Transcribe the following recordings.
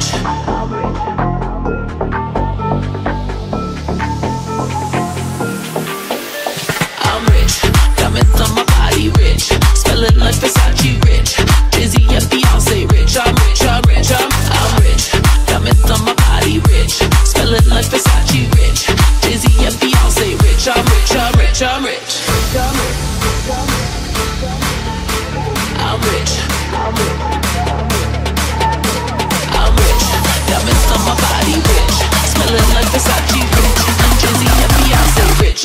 I'm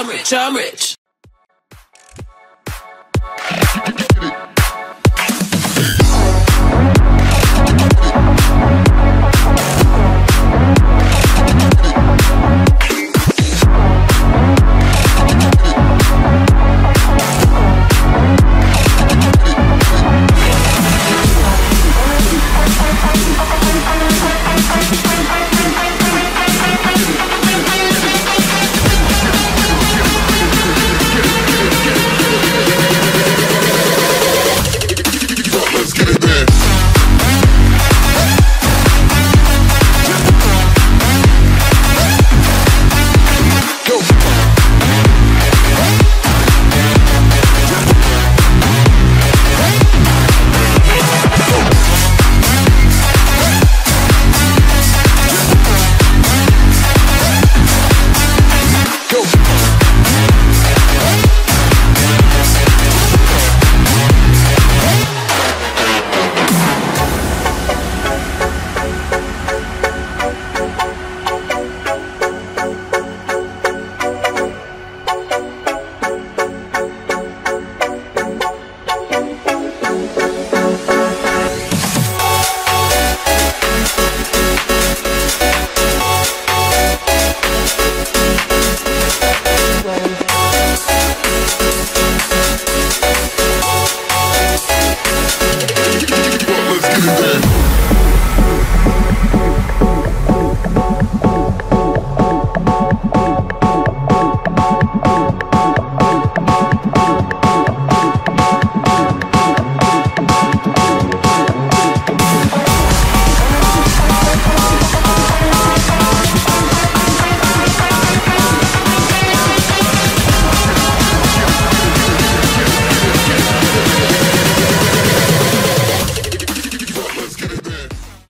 I'm rich. I'm rich.